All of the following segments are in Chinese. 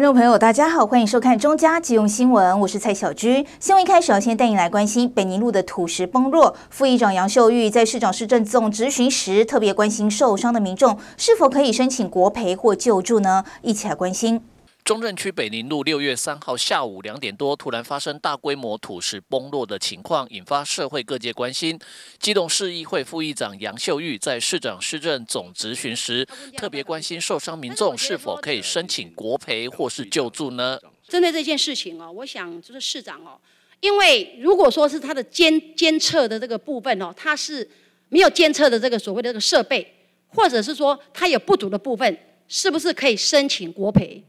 观众朋友，大家好，欢迎收看中嘉即用新闻，我是蔡小军。新闻一开始先带你来关心北宁路的土石崩落，副议长杨秀玉在市长市政总执行时，特别关心受伤的民众是否可以申请国赔或救助呢？一起来关心。中正区北宁路六月三号下午两点多，突然发生大规模土石崩落的情况，引发社会各界关心。基隆市议会副议长杨秀玉在市长市政总质询时，特别关心受伤民众是否可以申请国赔或是救助呢？针对这件事情哦，我想就是市长哦，因为如果说是他的监监测的这个部分哦，他是没有监测的这个所谓的这个设备，或者是说他有不足的部分，是不是可以申请国赔？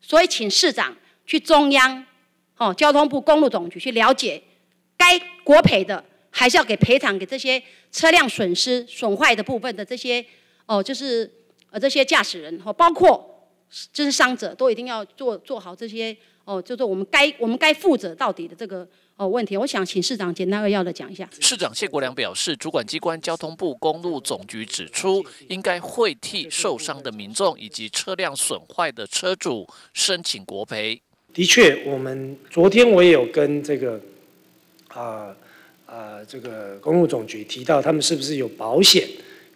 所以，请市长去中央，哦，交通部公路总局去了解，该国赔的还是要给赔偿给这些车辆损失损坏的部分的这些，哦，就是呃这些驾驶人，哦，包括就是伤者，都一定要做做好这些，哦，就是我们该我们该负责到底的这个。哦，问题，我想请市长简单扼要的讲一下。市长谢国良表示，主管机关交通部公路总局指出，应该会替受伤的民众以及车辆损坏的车主申请国赔。的确，我们昨天我也有跟这个啊啊这个公路总局提到，他们是不是有保险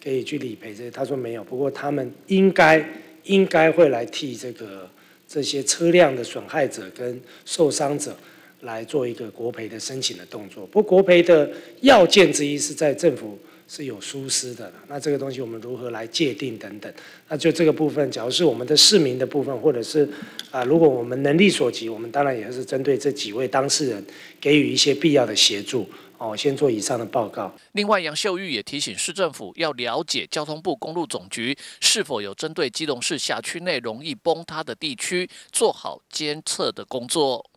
可以去理赔这些？他说没有，不过他们应该应该会来替这个这些车辆的损害者跟受伤者。来做一个国赔的申请的动作，不过国赔的要件之一是在政府是有疏失的，那这个东西我们如何来界定等等？那就这个部分，假如是我们的市民的部分，或者是啊，如果我们能力所及，我们当然也是针对这几位当事人给予一些必要的协助。哦，先做以上的报告。另外，杨秀玉也提醒市政府要了解交通部公路总局是否有针对基隆市辖区内容易崩塌的地区做好监测的工作。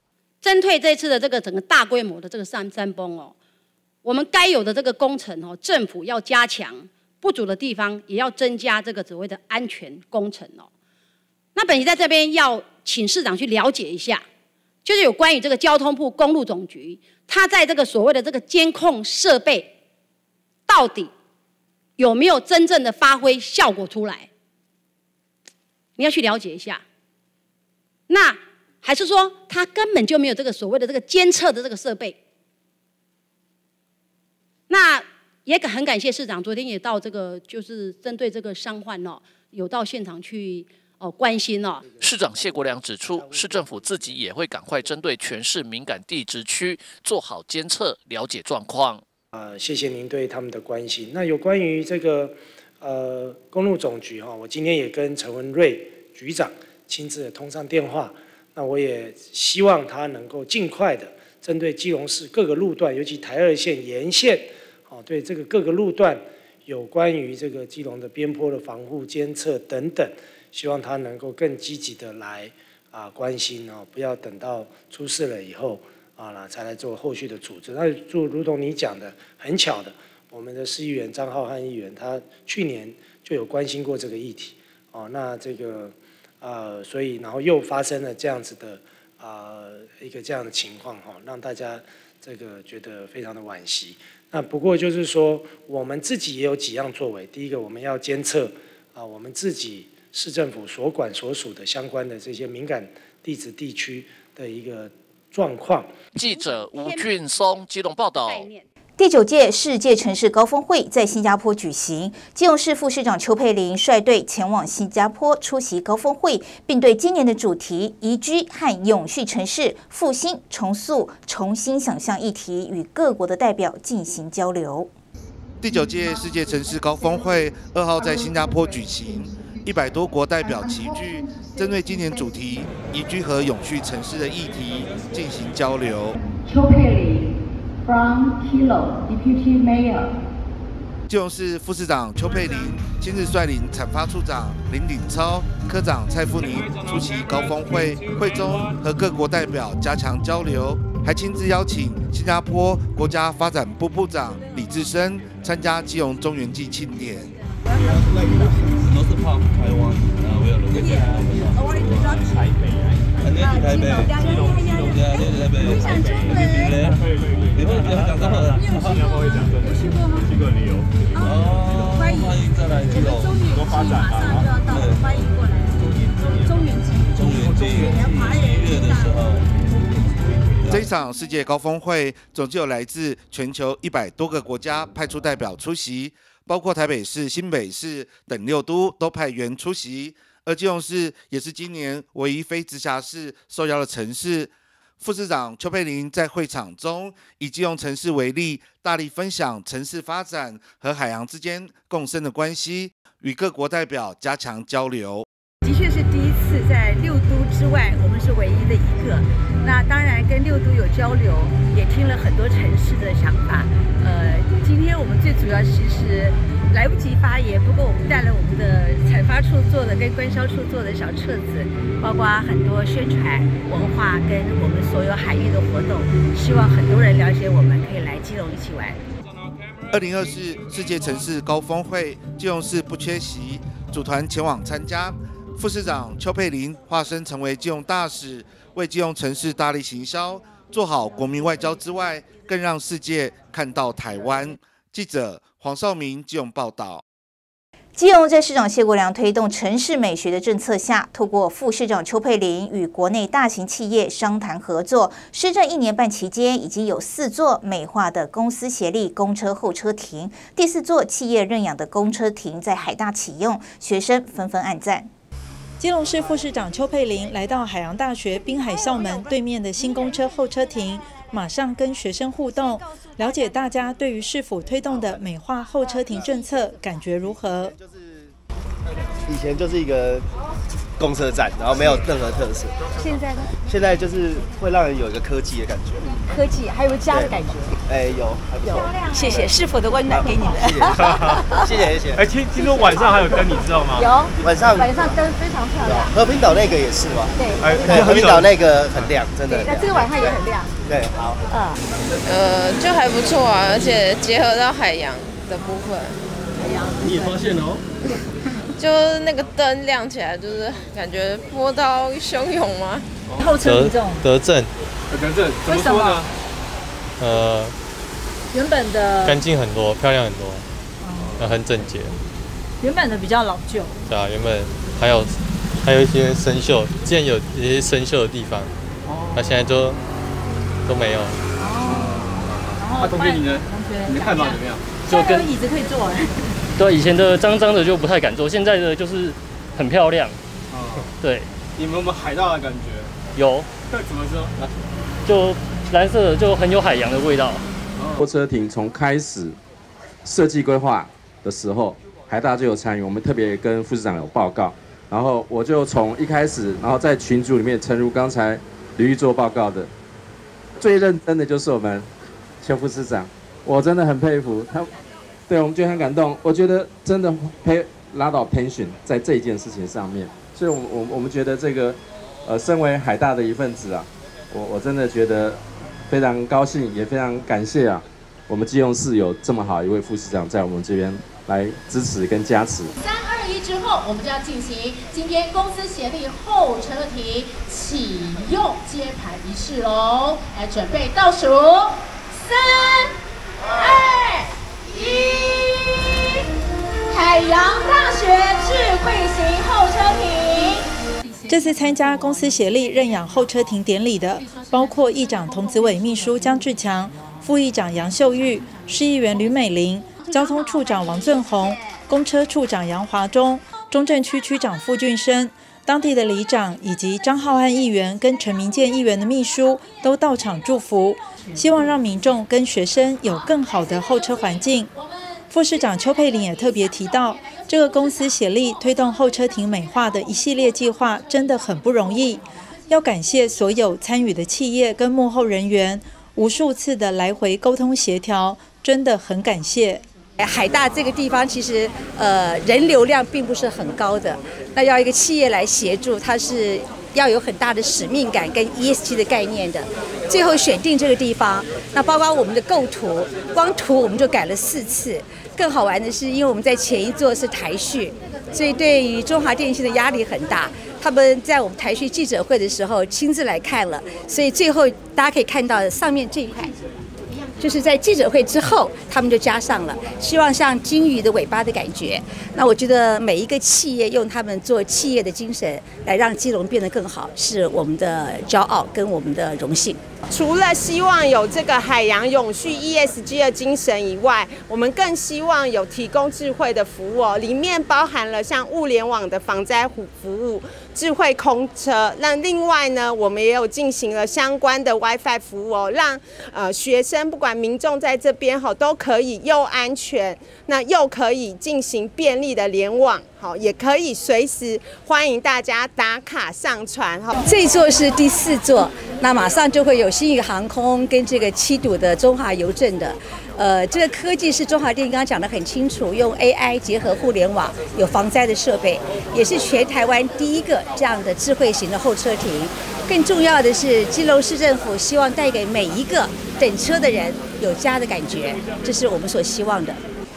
针对这次的这个整个大规模的这个山山崩哦，我们该有的这个工程哦，政府要加强不足的地方，也要增加这个所谓的安全工程哦。那本席在这边要请市长去了解一下，就是有关于这个交通部公路总局，它在这个所谓的这个监控设备，到底有没有真正的发挥效果出来？你要去了解一下。那。还是说他根本就没有这个所谓的这个监测的这个设备？那也很感谢市长，昨天也到这个就是针对这个伤患哦，有到现场去哦关心哦。市长谢国良指出，市政府自己也会赶快针对全市敏感地质区做好监测，了解状况。啊，谢谢您对他们的关心。那有关于这个呃公路总局哈，我今天也跟陈文瑞局长亲自通上电话。那我也希望他能够尽快的针对基隆市各个路段，尤其台二线沿线，哦，对这个各个路段有关于这个基隆的边坡的防护监测等等，希望他能够更积极的来啊关心哦，不要等到出事了以后啊了才来做后续的处置。那就如同你讲的，很巧的，我们的市议员张浩汉议员他去年就有关心过这个议题哦，那这个。呃，所以然后又发生了这样子的啊一个这样的情况哈，让大家这个觉得非常的惋惜。那不过就是说，我们自己也有几样作为。第一个，我们要监测啊，我们自己市政府所管所属的相关的这些敏感地址地区的一个状况。记者吴俊松机动报道。第九届世界城市高峰会在新加坡举行，基隆市副市长邱佩玲率队前往新加坡出席高峰会，并对今年的主题“宜居和永续城市复兴、重塑、重新想象”议题与各国的代表进行交流。第九届世界城市高峰会二号在新加坡举行，一百多国代表齐聚，针对今年主题“宜居和永续城市”的议题进行交流。邱佩玲。From Kilo Deputy Mayor，基隆市副市长邱佩玲亲自率领产发处长林鼎超、科长蔡富宁出席高峰会，会中和各国代表加强交流，还亲自邀请新加坡国家发展部部长李志深参加基隆中元祭庆典。台北，你想中文？你们你们讲讲什么？有去过吗？去过旅游。哦，欢迎欢迎再来旅游，多发展啊！欢迎过来。这一场世界高峰会总计有来自全球一百多个国家派出代表出席，包括台北市、新北市等六都都派员出席。而基隆市也是今年唯一非直辖市受邀的城市，副市长邱佩玲在会场中以基隆城市为例，大力分享城市发展和海洋之间共生的关系，与各国代表加强交流。的确是第一次在六都之外，我们是唯一的一个。那当然跟六都有交流，也听了很多城市的想法。呃，今天我们最主要其实来不及发言，不过我们带了我们的采发处做的跟官销处做的小册子，包括很多宣传文化跟我们所有海域的活动，希望很多人了解我们，可以来基隆一起玩。二零二四世界城市高峰会，基隆市不缺席，组团前往参加。副市长邱佩玲化身成为基隆大使，为基隆城市大力行销，做好国民外交之外，更让世界看到台湾。记者黄少明基隆报道。基隆在市长谢国良推动城市美学的政策下，透过副市长邱佩玲与国内大型企业商谈合作，施政一年半期间，已经有四座美化的公司协力公车候车亭，第四座企业认养的公车亭在海大启用，学生纷纷暗赞。基隆市副市长邱佩玲来到海洋大学滨海校门对面的新公车候车亭，马上跟学生互动，了解大家对于是否推动的美化候车亭政策感觉如何。以前就是一个。公车站，然后没有任何特色。现在呢？现在就是会让人有一个科技的感觉。科技还有家的感觉。哎，有，还不错。谢谢师傅的温暖给你的。谢谢 谢谢。哎，听听说晚上还有灯，你知道吗？有。晚上晚上灯非常漂亮。和平岛那个也是吗？对。对，和平岛那个很亮，真的。那这个晚上也很亮。对，好。嗯。呃，就还不错啊，而且结合到海洋的部分。海洋。你也发现哦。就是那个灯亮起来，就是感觉波涛汹涌吗？后车比重得正，得正，怎么说呢？呃，原本的干净很多，漂亮很多，嗯，很整洁。原本的比较老旧。对啊，原本还有还有一些生锈，之前有一些生锈的地方，那现在就都没有。哦。那同学你呢？同学，你的看法怎么样？就跟椅子可以坐。对，以前的脏脏的就不太敢做，现在的就是很漂亮。啊，对。你们有没有海盗的感觉？有。那怎么说？就蓝色的就很有海洋的味道。候车亭从开始设计规划的时候，海大就有参与，我们特别跟副市长有报告。然后我就从一开始，然后在群组里面，诚如刚才吕玉做报告的，最认真的就是我们邱副市长，我真的很佩服他。对，我们觉得很感动。我觉得真的配拉到 tension 在这件事情上面，所以，我我我们觉得这个，呃，身为海大的一份子啊，我我真的觉得非常高兴，也非常感谢啊，我们基隆市有这么好一位副市长在我们这边来支持跟加持。三二一之后，我们就要进行今天公司协力候车亭启用揭牌仪式喽！来，准备倒数，三二。一海洋大学智慧型候车亭。这次参加公司协力认养候车亭典礼的，包括议长童子伟、秘书江志强、副议长杨秀玉、市议员吕美玲、交通处长王俊宏、公车处长杨华忠、中正区区长傅俊生、当地的里长以及张浩瀚议员跟陈明健议员的秘书都到场祝福。希望让民众跟学生有更好的候车环境。副市长邱佩玲也特别提到，这个公司协力推动候车亭美化的一系列计划真的很不容易，要感谢所有参与的企业跟幕后人员，无数次的来回沟通协调，真的很感谢。海大这个地方其实呃人流量并不是很高的，那要一个企业来协助，它是。要有很大的使命感跟 ESG 的概念的，最后选定这个地方，那包括我们的构图，光图我们就改了四次。更好玩的是，因为我们在前一座是台序，所以对于中华电信的压力很大。他们在我们台序记者会的时候亲自来看了，所以最后大家可以看到上面这一块。就是在记者会之后，他们就加上了，希望像金鱼的尾巴的感觉。那我觉得每一个企业用他们做企业的精神来让基隆变得更好，是我们的骄傲跟我们的荣幸。除了希望有这个海洋永续 ESG 的精神以外，我们更希望有提供智慧的服务哦，里面包含了像物联网的防灾服务、智慧空车。那另外呢，我们也有进行了相关的 WiFi 服务哦，让呃学生不管民众在这边哈都可以又安全，那又可以进行便利的联网，好，也可以随时欢迎大家打卡上传哈。这座是第四座，那马上就会有新宇航空跟这个七堵的中华邮政的，呃，这个科技是中华电信刚刚讲得很清楚，用 AI 结合互联网，有防灾的设备，也是全台湾第一个这样的智慧型的候车亭。更重要的是，基隆市政府希望带给每一个等车的人有家的感觉，这是我们所希望的。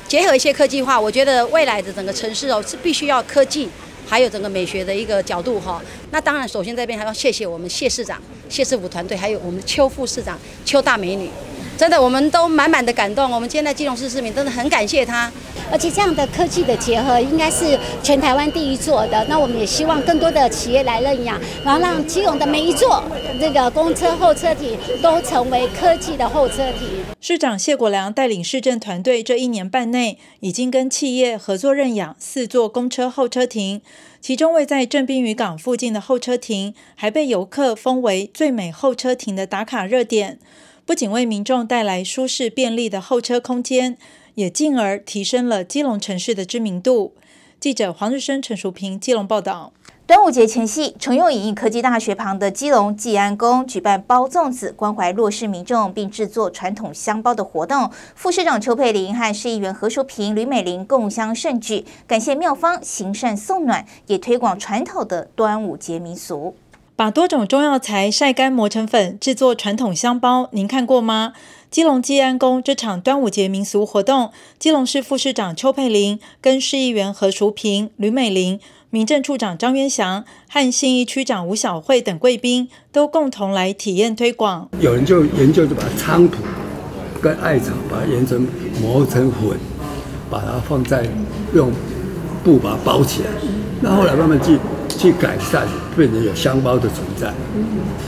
结合一些科技化，我觉得未来的整个城市哦是必须要科技，还有整个美学的一个角度哈。那当然，首先这边还要谢谢我们谢市长、谢市府团队，还有我们邱副市长、邱大美女，真的我们都满满的感动。我们今天在基隆市市民真的很感谢他。而且这样的科技的结合应该是全台湾第一座的。那我们也希望更多的企业来认养，然后让基隆的每一座这个公车候车亭都成为科技的候车亭。市长谢国良带领市政团队，这一年半内已经跟企业合作认养四座公车候车亭，其中位在正滨渔港附近的候车亭，还被游客封为最美候车亭的打卡热点。不仅为民众带来舒适便利的候车空间，也进而提升了基隆城市的知名度。记者黄日升、陈淑平，基隆报道。端午节前夕，重用影艺科技大学旁的基隆济安宫举办包粽子关怀弱势民众，并制作传统香包的活动。副市长邱佩玲和市议员何淑平、吕美玲共襄盛举，感谢妙方行善送暖，也推广传统的端午节民俗。把多种中药材晒干磨成粉，制作传统香包，您看过吗？基隆基安宫这场端午节民俗活动，基隆市副市长邱佩玲跟市议员何淑平、吕美玲、民政处长张渊祥和信义区长吴小慧等贵宾，都共同来体验推广。有人就研究，就把菖蒲跟艾草把它研成磨成粉，把它放在用布把它包起来，那后来慢慢去去改善，变成有香包的存在。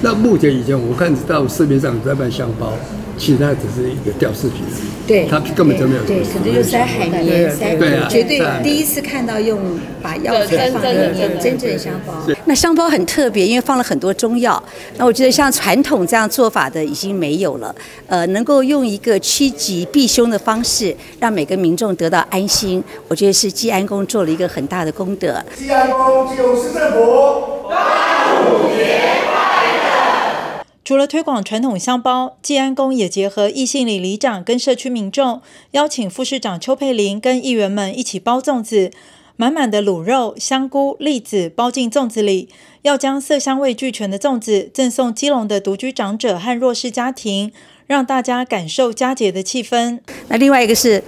那目前以前我看到市面上在卖香包。其实它只是一个吊饰品，对，它根本就没有。对，可能就塞海绵，塞对啊，绝对第一次看到用把药材放在里面，真正香包。那香包很特别，因为放了很多中药。那我觉得像传统这样做法的已经没有了。呃，能够用一个趋吉避凶的方式，让每个民众得到安心，我觉得是基安公做了一个很大的功德。基安公就是政府，端午节快乐。除了推广传统香包，基安宫也结合异性里里长跟社区民众，邀请副市长邱佩玲跟议员们一起包粽子。满满的卤肉、香菇、栗子包进粽子里，要将色香味俱全的粽子赠送基隆的独居长者和弱势家庭，让大家感受佳节的气氛。那另外一个是，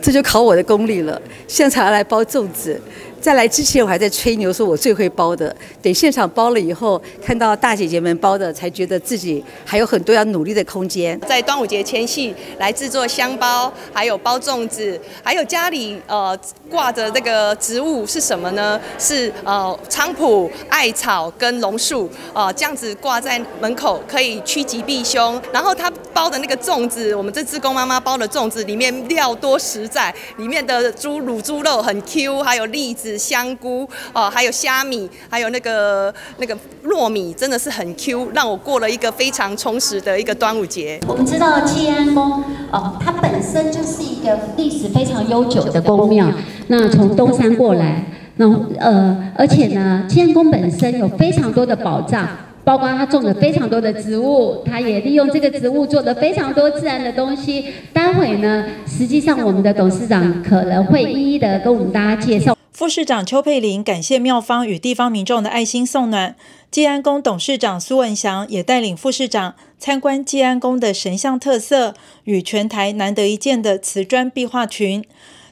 这就考我的功力了，现场来包粽子。在来之前，我还在吹牛说我最会包的。等现场包了以后，看到大姐姐们包的，才觉得自己还有很多要努力的空间。在端午节前夕来制作香包，还有包粽子，还有家里呃挂着这个植物是什么呢？是呃菖蒲、艾草跟榕树，呃这样子挂在门口可以趋吉避凶。然后他包的那个粽子，我们这志工妈妈包的粽子里面料多实在，里面的猪卤猪肉很 Q，还有栗子。香菇哦，还有虾米，还有那个那个糯米，真的是很 Q，让我过了一个非常充实的一个端午节。我们知道七安宫哦，它本身就是一个历史非常悠久的宫庙。那从东山过来，那呃，而且呢，七安宫本身有非常多的宝藏。包括他种了非常多的植物，他也利用这个植物做的非常多自然的东西。待会呢，实际上我们的董事长可能会一一的跟我们大家介绍。副市长邱佩玲感谢妙方与地方民众的爱心送暖。基安宫董事长苏文祥也带领副市长参观基安宫的神像特色与全台难得一见的瓷砖壁画群。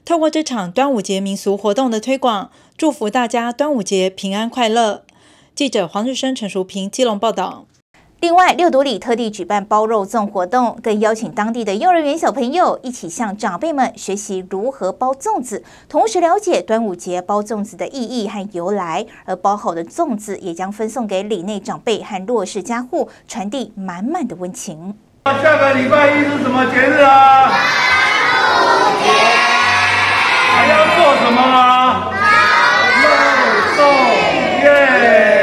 透过这场端午节民俗活动的推广，祝福大家端午节平安快乐。记者黄日升、陈淑平基隆报道。另外，六都里特地举办包肉粽活动，更邀请当地的幼儿园小朋友一起向长辈们学习如何包粽子，同时了解端午节包粽子的意义和由来。而包好的粽子也将分送给里内长辈和弱势家户，传递满满的温情。下个礼拜一是什么节日啊？端午节。还要做什么啊？肉粽耶！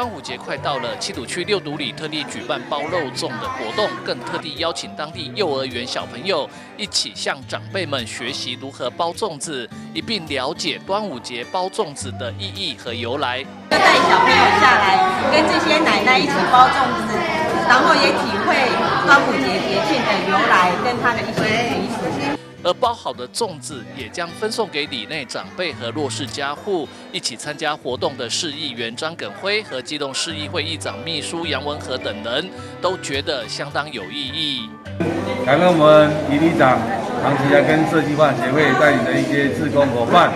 端午节快到了，七堵区六堵里特地举办包肉粽的活动，更特地邀请当地幼儿园小朋友一起向长辈们学习如何包粽子，一并了解端午节包粽子的意义和由来。带小朋友下来，跟这些奶奶一起包粽子，然后也体会端午节节庆的由来跟它的一些习俗。而包好的粽子也将分送给里内长辈和弱势家户。一起参加活动的市议员张耿辉和基隆市议会议长秘书杨文和等人都觉得相当有意义。感恩我们李里长长期来跟设计化协会带领的一些志工伙伴。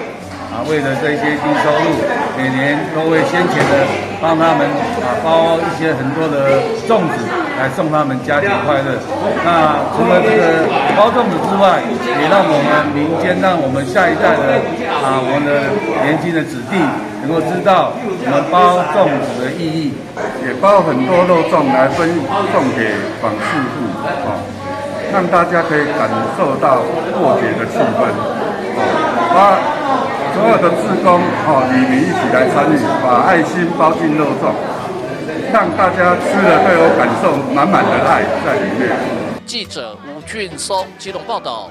啊，为了这些低收入，每年都会先前的帮他们啊包一些很多的粽子来送他们佳节快乐。那除了这个包粽子之外，也让我们民间，让我们下一代的啊我们的年轻的子弟能够知道我们包粽子的意义，也包很多肉粽来分送给访视户啊，让大家可以感受到过节的气氛啊，所有的志工、哦，里民一起来参与，把爱心包进肉粽，让大家吃了都有感受满满的爱在里面。记者吴俊松机动报道。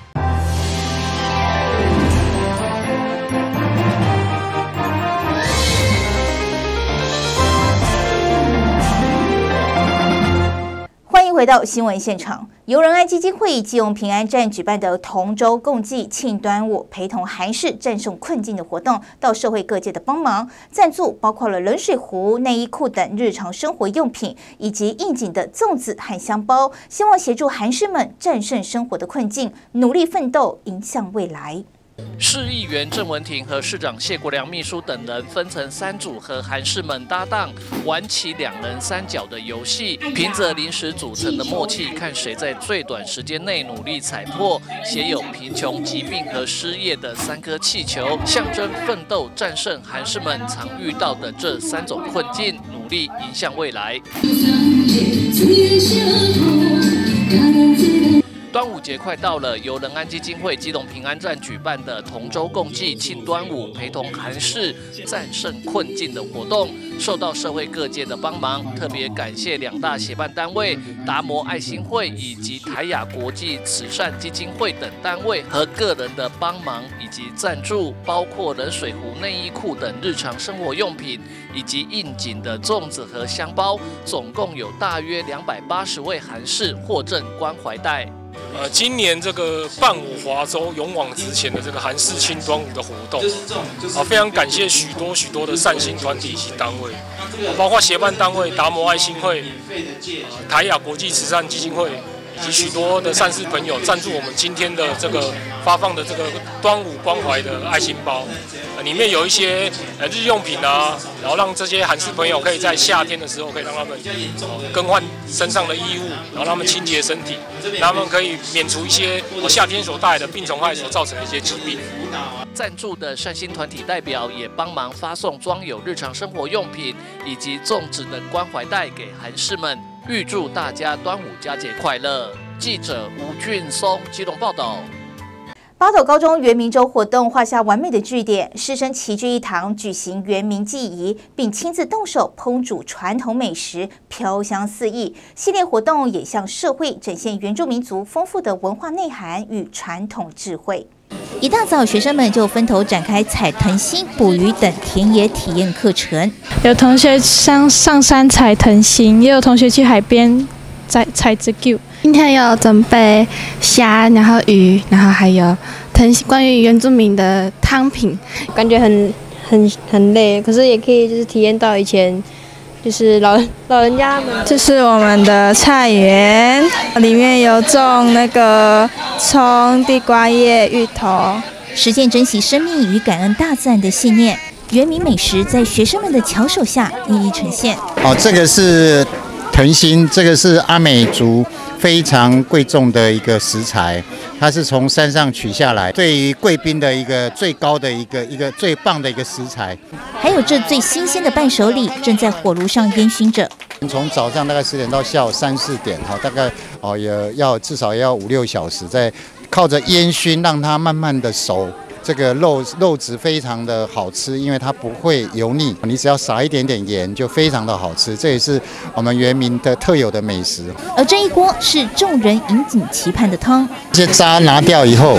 回到新闻现场，由仁爱基金会基隆平安站举办的同舟共济庆端午，陪同韩氏战胜困境的活动，到社会各界的帮忙赞助，包括了冷水壶、内衣裤等日常生活用品，以及应景的粽子和香包，希望协助韩氏们战胜生活的困境，努力奋斗，迎向未来。市议员郑文婷和市长谢国良秘书等人分成三组，和韩氏们搭档玩起两人三角的游戏，凭着临时组成的默契，看谁在最短时间内努力踩破写有贫穷、疾病和失业的三颗气球，象征奋斗战胜韩氏们常遇到的这三种困境，努力迎向未来。端午节快到了，由仁安基金会基隆平安站举办的同舟共济庆端午，陪同韩氏战胜困境的活动，受到社会各界的帮忙。特别感谢两大协办单位达摩爱心会以及台雅国际慈善基金会等单位和个人的帮忙以及赞助，包括冷水壶、内衣裤等日常生活用品，以及应景的粽子和香包，总共有大约两百八十位韩氏获赠关怀袋。呃，今年这个伴舞华州、勇往直前的这个韩式轻端午的活动，啊，非常感谢许多许多的善心团体以及单位，包括协办单位达摩爱心会、台雅国际慈善基金会。及许多的善事朋友赞助我们今天的这个发放的这个端午关怀的爱心包，里面有一些呃日用品啊，然后让这些韩式朋友可以在夏天的时候可以让他们更换身上的衣物，然后让他们清洁身体，让他们可以免除一些夏天所带来的病虫害所造成的一些疾病。赞助的善心团体代表也帮忙发送装有日常生活用品以及粽子的关怀袋给韩士们。预祝大家端午佳节快乐！记者吴俊松基隆报道。八斗高中元明周活动画下完美的句点，师生齐聚一堂举行元明祭仪，并亲自动手烹煮传统美食，飘香四溢。系列活动也向社会展现原住民族丰富的文化内涵与传统智慧。一大早，学生们就分头展开采藤心、捕鱼等田野体验课程。有同学上上山采藤心，也有同学去海边采采只狗。今天有准备虾，然后鱼，然后还有藤关于原住民的汤品，感觉很很很累，可是也可以就是体验到以前就是老老人家们。这是我们的菜园，里面有种那个葱、地瓜叶、芋头，实践珍惜生命与感恩大自然的信念。原民美食在学生们的巧手下一一呈现。哦，这个是藤心，这个是阿美族。非常贵重的一个食材，它是从山上取下来，对于贵宾的一个最高的一个一个最棒的一个食材。还有这最新鲜的伴手礼正在火炉上烟熏着。从早上大概十点到下午三四点，哈，大概哦也要至少要五六小时，在靠着烟熏让它慢慢的熟。这个肉肉质非常的好吃，因为它不会油腻，你只要撒一点点盐就非常的好吃。这也是我们原民的特有的美食。而这一锅是众人引颈期盼的汤。这些渣拿掉以后，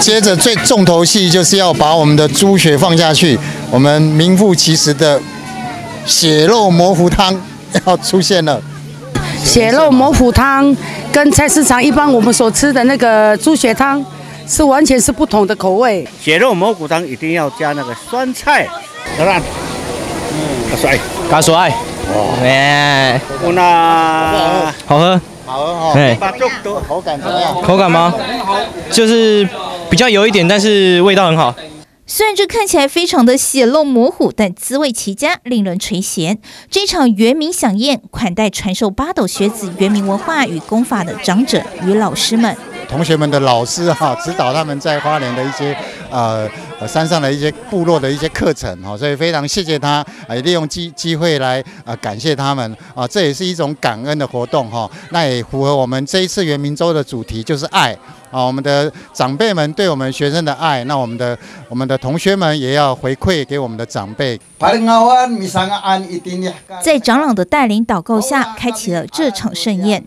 接着最重头戏就是要把我们的猪血放下去，我们名副其实的血肉模糊汤要出现了。血肉模糊汤跟菜市场一般我们所吃的那个猪血汤。是完全是不同的口味。血肉蘑菇汤一定要加那个酸菜，老板，嗯，加帅，加帅，哇，哎，那好喝，好喝哦。哎，把肉都口感怎么样？口感吗？就是比较油一点，但是味道很好。虽然这看起来非常的血肉模糊，但滋味奇佳，令人垂涎。这场原民飨宴款待传授八斗学子原民文化与功法的长者与老师们。同学们的老师哈，指导他们在花莲的一些呃山上的一些部落的一些课程哈，所以非常谢谢他，也利用机机会来啊感谢他们啊，这也是一种感恩的活动哈。那也符合我们这一次元明周的主题，就是爱啊，我们的长辈们对我们学生的爱，那我们的我们的同学们也要回馈给我们的长辈。在长老的带领祷告下，开启了这场盛宴。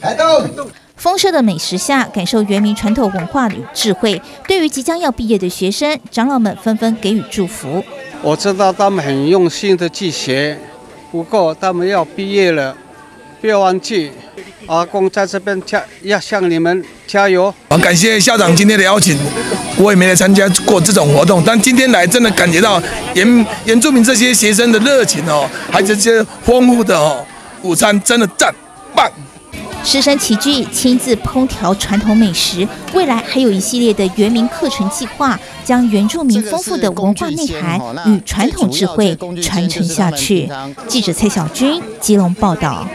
开动！丰盛的美食下，感受原民传统文化与智慧。对于即将要毕业的学生，长老们纷纷给予祝福。我知道他们很用心的去学，不过他们要毕业了，不要忘记，阿公在这边加要向你们加油。好，感谢校长今天的邀请，我也没来参加过这种活动，但今天来真的感觉到原原住民这些学生的热情哦，还有这些丰富的哦午餐，真的赞棒。师生齐聚，亲自烹调传统美食。未来还有一系列的原民课程计划，将原住民丰富的文化内涵与传统智慧传承下去。记者蔡小军，基隆报道。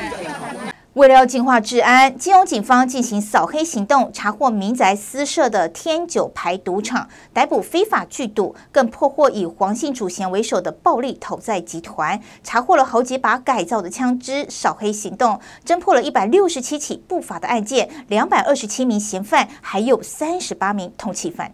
为了要净化治安，基隆警方进行扫黑行动，查获民宅私设的天九牌赌场，逮捕非法聚赌，更破获以黄姓主嫌为首的暴力讨债集团，查获了好几把改造的枪支。扫黑行动侦破了一百六十七起不法的案件，两百二十七名嫌犯，还有三十八名通缉犯。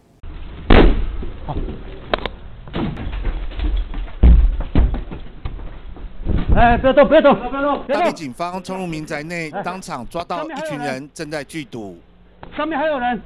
哎，不要动，不要动，不要动！当地警方冲入民宅内，当场抓到一群人正在聚赌。上面还有人。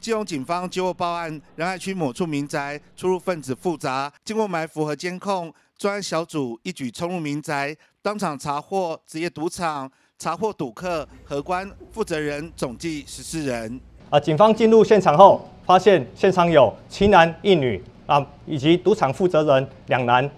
基隆警方接获报案，仁爱区某处民宅出入分子复杂，经过埋伏和监控，专案小组一举冲入民宅，当场查获职业赌场，查获赌客、荷官、负责人，总计十四人。啊，警方进入现场后，发现现场有七男一女啊，以及赌场负责人两男。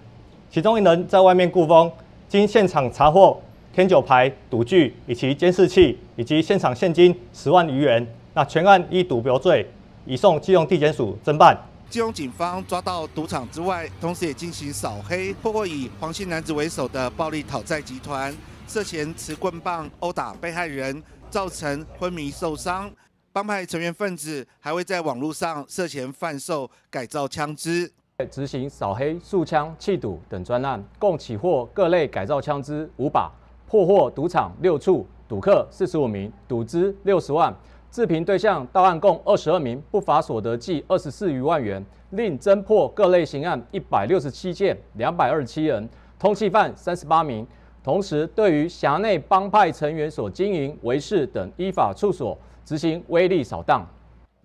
其中一人在外面雇风，经现场查获天九牌赌具以及监视器，以及现场现金十万余元。那全案依赌博罪移送基隆地检署侦办。基隆警方抓到赌场之外，同时也进行扫黑，破获以黄姓男子为首的暴力讨债集团，涉嫌持棍棒殴打被害人，造成昏迷受伤。帮派成员分子还会在网络上涉嫌贩售改造枪支。执行扫黑、速枪、弃赌等专案，共起获各类改造枪支五把，破获赌场六处，赌客四十五名，赌资六十万。自评对象到案共二十二名，不法所得计二十四余万元，另侦破各类刑案一百六十七件，两百二十七人，通缉犯三十八名。同时，对于辖内帮派成员所经营、维事等依法处所执行威力扫荡。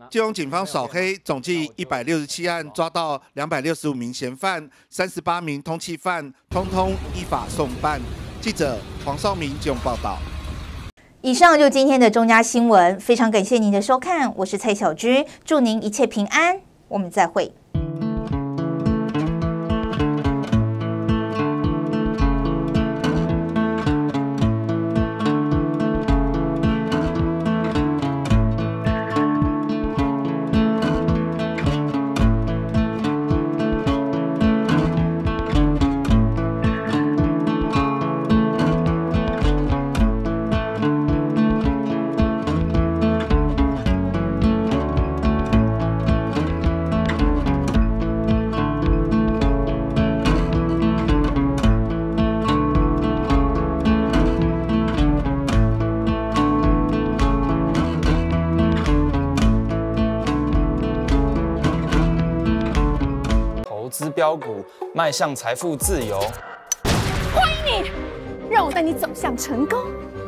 基隆警方扫黑，总计一百六十七案，抓到两百六十五名嫌犯，三十八名通缉犯，通通依法送办。记者黄少明基隆报道。以上就今天的中嘉新闻，非常感谢您的收看，我是蔡小军，祝您一切平安，我们再会。迈向财富自由，欢迎你，让我带你走向成功。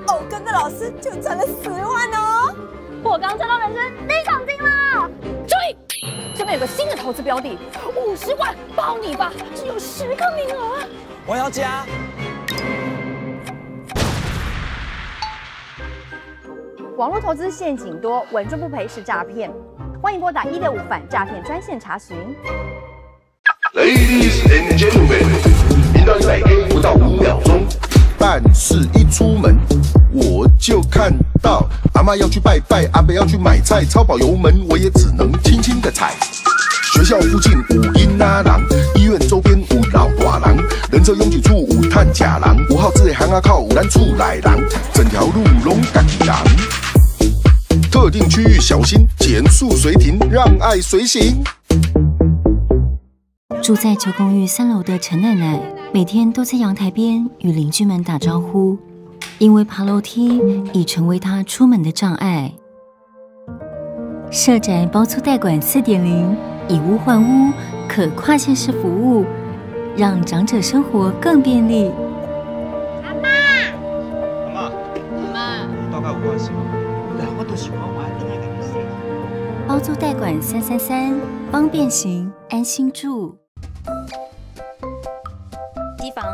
哦，跟着老师就赚了十万哦！我刚赚到人生第一桶金了。注意，这边有个新的投资标的，五十万包你吧，只有十个名额。我要加。网络投资陷阱多，稳赚不赔是诈骗。欢迎拨打一六五反诈骗专线查询。Ladies and gentlemen，频道一百 A 不到五秒钟，但是一出门我就看到阿妈要去拜拜，阿伯要去买菜，超跑油门我也只能轻轻的踩。学校附近五阴阿郎，医院周边五老寡郎，人车拥挤处五探假郎，五号字行啊靠五单处来郎，整条路龙赶郎。特定区域小心，减速随停，让爱随行。住在旧公寓三楼的陈奶奶，每天都在阳台边与邻居们打招呼，因为爬楼梯已成为她出门的障碍。社宅包租代管四点零，以屋换屋，可跨县市服务，让长者生活更便利。阿妈，阿妈，阿妈，大概有关系吗？我都喜欢玩。包租代管三三三，方便行，安心住。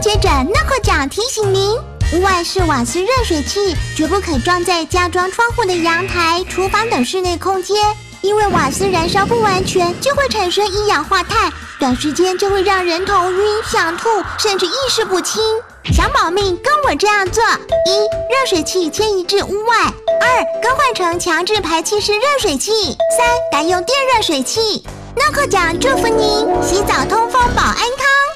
氧化碳终结者 NOCO 奖提醒您：屋外是瓦斯热水器，绝不可装在加装窗户的阳台、厨房等室内空间，因为瓦斯燃烧不完全，就会产生一氧化碳，短时间就会让人头晕、想吐，甚至意识不清。想保命，跟我这样做：一、热水器迁移至屋外；二、更换成强制排气式热水器；三、改用电热水器。NOCO 奖祝福您，洗澡通风保安康。